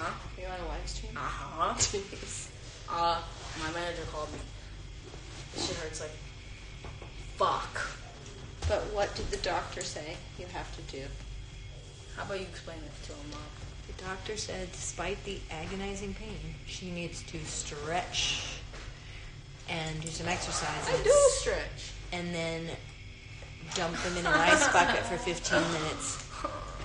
Huh? You on a live stream? Uh huh. Jeez. Uh, my manager called me. This shit hurts like fuck. But what did the doctor say you have to do? How about you explain it to him, Mom? The doctor said, despite the agonizing pain, she needs to stretch and do some exercises. I do stretch. And then dump them in an ice bucket for 15 minutes.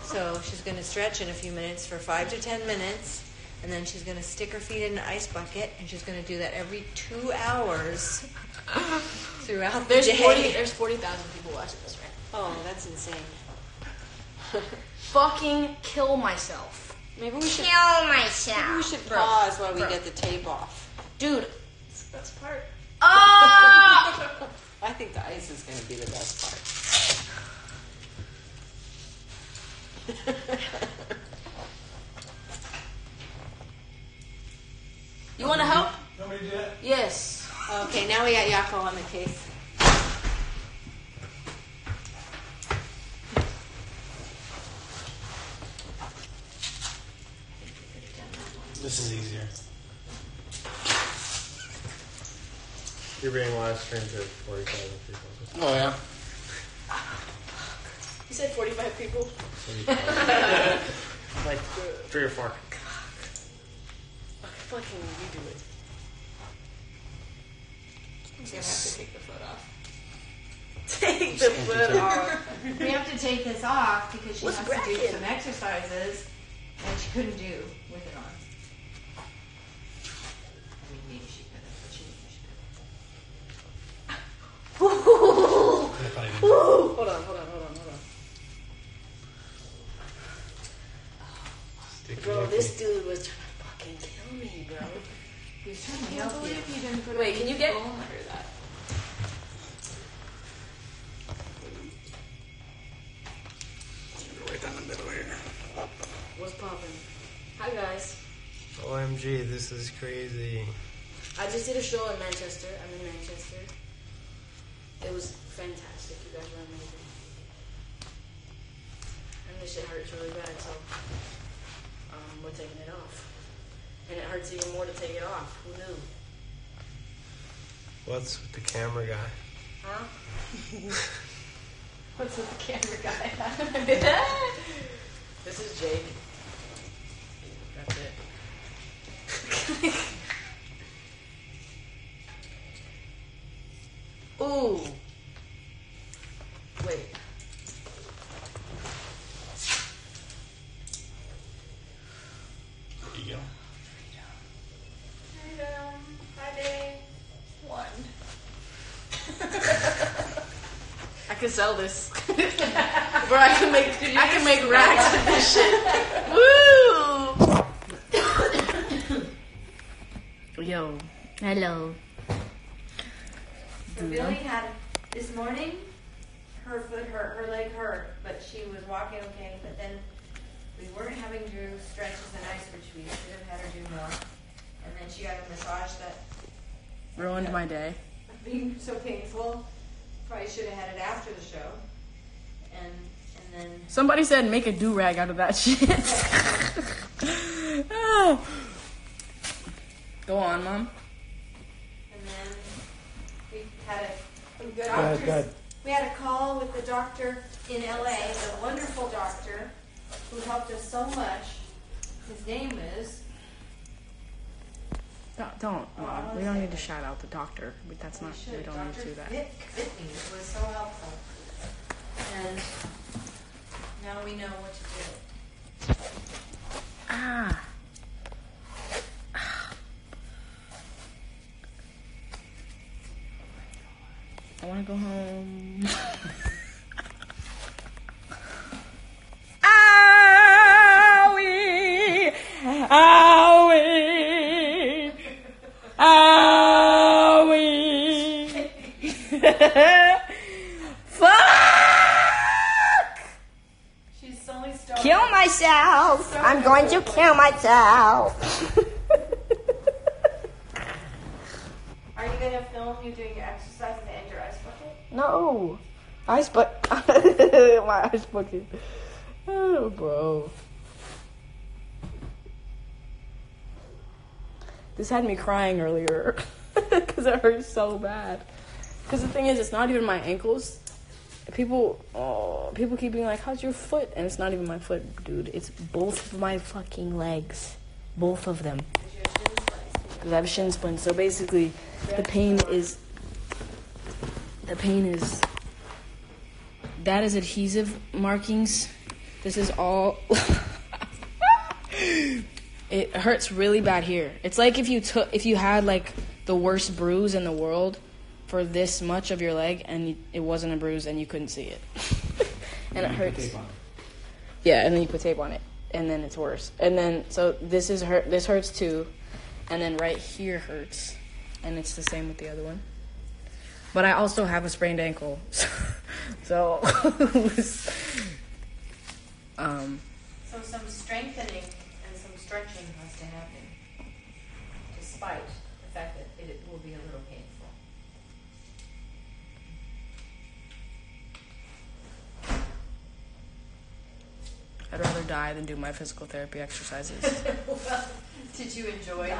So she's going to stretch in a few minutes for five to 10 minutes. And then she's going to stick her feet in an ice bucket. And she's going to do that every two hours throughout There's the day. forty. There's forty thousand people watching this right Oh, that's insane. Fucking kill myself, Maybe we should Kill myself. maybe we should Bro, pause while we bro. get the tape off. dude. That's the best part. Ah! I think the ice is going to be the best part. You want to help? Nobody did it? Yes. okay, now we got Yako on the case. This is easier. You're being live streamed to 40,000 people. Oh yeah. You said forty-five people. 45. like three or four. Okay, fucking you do it. He's going to have to take the foot off. Take the foot off. We have to take this off because she What's has to do bracket? some exercises that she couldn't do with it on. I mean, maybe she could have, but she didn't. She could Hold on, hold on, hold on, hold on. Sticky Bro, icky. this dude was trying to fucking kill me, bro. He was trying to help you. you didn't put Wait, can you get- foam under that? Right down the middle here. What's poppin'? Hi guys. OMG, this is crazy. I just did a show in Manchester. I'm in Manchester. It was fantastic. You guys were amazing. And this shit hurts really bad, so um, we're taking it off. And it hurts even more to take it off. Who knew? What's with the camera guy? Huh? What's with the camera guy? this is Jake. I can sell this. Bro, I can make I can make racks with this shit. Woo! Yo. Hello. So Billie had this morning. Her foot hurt, her leg hurt, but she was walking okay. But then we weren't having Drew stretches and ice, which we should have had her do more. And then she got a massage that Ruined my day. being so painful. Probably should have had it after the show. And and then Somebody said make a do rag out of that shit. oh. Go on, mom. and then we had a some good Go ahead, doctors. go ahead. We had a call with the doctor in LA, the wonderful doctor who helped us so much. His name is Don't, don't mom. We don't need to shout out the doctor. But that's not. We don't need to do that. Whitney was so helpful. And now we know what to do. Ah. I want to go home. Kill myself. Are you gonna film you doing your exercise and your ice bucket? No. Ice bucket. My ice bucket. Oh, bro. This had me crying earlier because it hurts so bad. Because the thing is, it's not even my ankles. People, oh, people keep being like, "How's your foot?" And it's not even my foot, dude. It's both of my fucking legs, both of them. Because I have shin splints. So basically, the pain is, the pain is. That is adhesive markings. This is all. it hurts really bad here. It's like if you took, if you had like the worst bruise in the world for this much of your leg, and it wasn't a bruise, and you couldn't see it, and it hurts. Yeah, and then you put tape on it, and then it's worse. And then so this is hurt. This hurts too, and then right here hurts, and it's the same with the other one. But I also have a sprained ankle, so um, So some strengthening and some stretching has to happen, despite the fact that it will be a little painful. I'd rather die than do my physical therapy exercises. well, did you enjoy the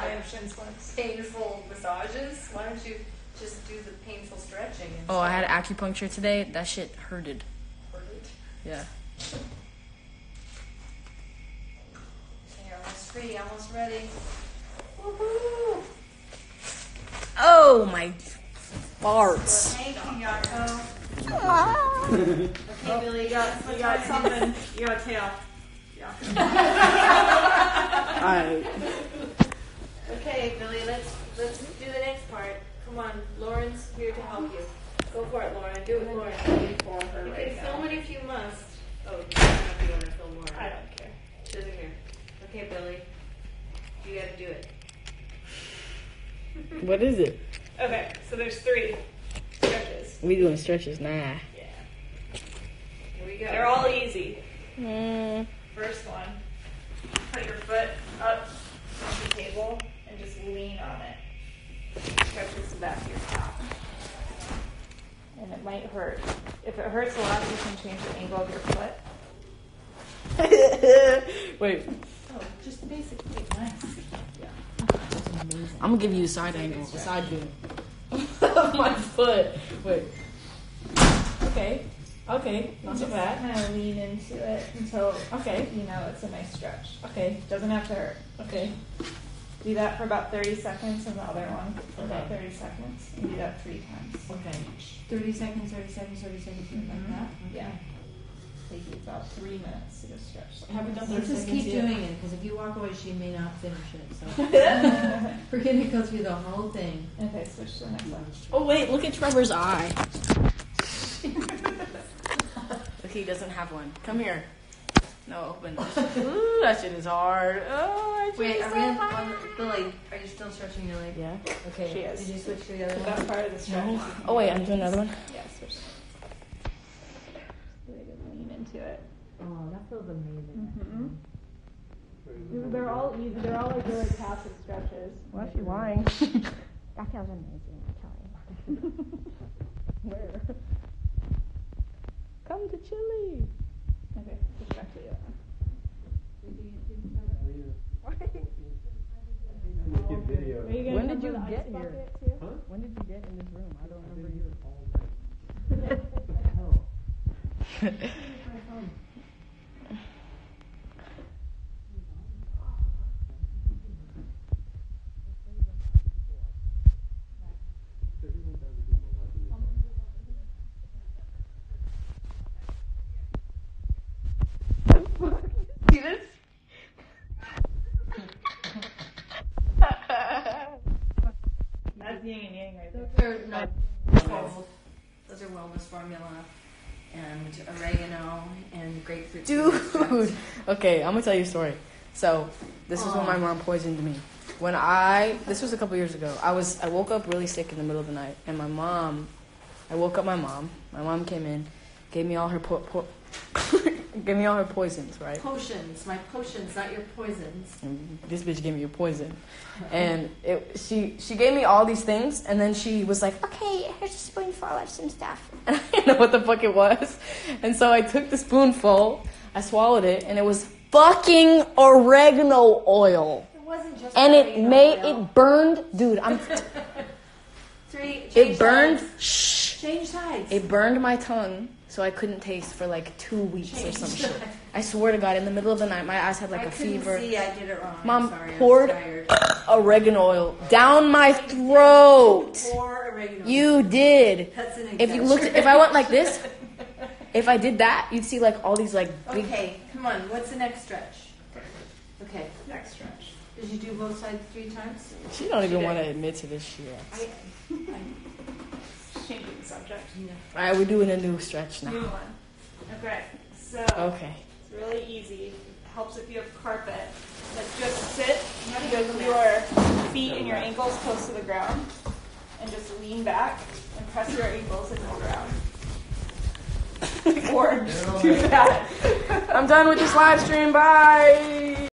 painful massages? Why don't you just do the painful stretching? Instead? oh, I had acupuncture today. That shit hurted. Hurt. Yeah. Okay, almost free, almost ready. Woohoo! Oh my farts. Thank you, Yako. Okay, Billie, you got, you got something. You got a tail. I Okay, Billie, let's let's do the next part. Come on, Lauren's here to help you. Go for it, Lauren. Do it, Lauren. You can film it if you must. Oh, you don't have to want to film Lauren. I don't care. She doesn't care. Okay, Billie. You gotta do it. What is it? Okay, so there's three stretches. We doing stretches? Nah. Yeah. Go. They're all easy. Mm. First one, put your foot up on the table and just lean on it. Stretches the back of your calf. And it might hurt. If it hurts a lot, you can change the angle of your foot. Wait, Oh, just basically nice. Yeah. That's amazing. I'm gonna give you a side angle, a side view of my foot. Wait. Okay. Okay. Not so Just bad. kind of lean into it until Okay. you know it's a nice stretch. Okay. Doesn't have to hurt. Okay. Do that for about 30 seconds and the other one for about 30 seconds. And do that three times. Okay. 30 seconds, 30 seconds, 30 seconds, something like that. Mm-hmm. Yeah. Take you about three minutes to just stretch. Have we done Let's 30 just keep yet? doing it because if you walk away, she may not finish it. So we're gonna go through the whole thing. Okay, switch to the next one. Oh wait, look at Trevor's eye. Look, he doesn't have one. Come here. No, open. Ooh, that shit is hard. Oh, that shit Wait, are so we on, hard. on Billie? Are you still stretching your leg? Yeah. Okay. She is. Did you switch to the other The one? best part of the stretch. No. Oh wait, I'm doing another one. Yeah, switch. Really good lean into it. Oh, that feels amazing. Mm-hmm. They're all easy. They're all like really passive stretches. Why is she lying? That feels amazing, I tell you. Where? Come to Chile. Okay, switch back to the other one. Are you gonna When did you get here? bucket too? When did you get in this room? I don't remember you. See this? And right there. Those are no, cold. Those are wellness formula and oregano and grapefruit. Dude. Okay, I'm gonna tell you a story. So, this is when my mom poisoned me. When I, this was a couple years ago. I was, I woke up really sick in the middle of the night, and my mom, I woke up my mom. My mom came in, gave me all her po- po- gave me all her poisons, right? Potions, my potions, not your poisons. And this bitch gave me a poison, and it, she she gave me all these things, and then she was like, "Okay, here's a spoonful of some stuff," and I didn't know what the fuck it was, and so I took the spoonful, I swallowed it, and it was fucking oregano oil. It wasn't just. and it made oil. it burned, dude. I'm Three. it burned. sides. Shh. Change sides. It burned my tongue, so I couldn't taste for like two weeks or some shit. I swear to God, in the middle of the night, my ass had like I a fever. see. I did it wrong. I'm Mom sorry, I was poured oregano oil down my throat. Oregano. You did. That's an If you looked, if I went like this, if I did that, you'd see like all these like big. Okay, come on. What's the next stretch? Okay. Next stretch. Did you do both sides three times? She don't even want to admit to this shit. Changing the subject. All right, we're doing a new stretch New now. one. Okay. So Okay. it's really easy. It helps if you have carpet. But just sit with your feet and your ankles close to the ground, and just lean back and press your ankles into the ground. or do that. I'm done with this live stream. Bye.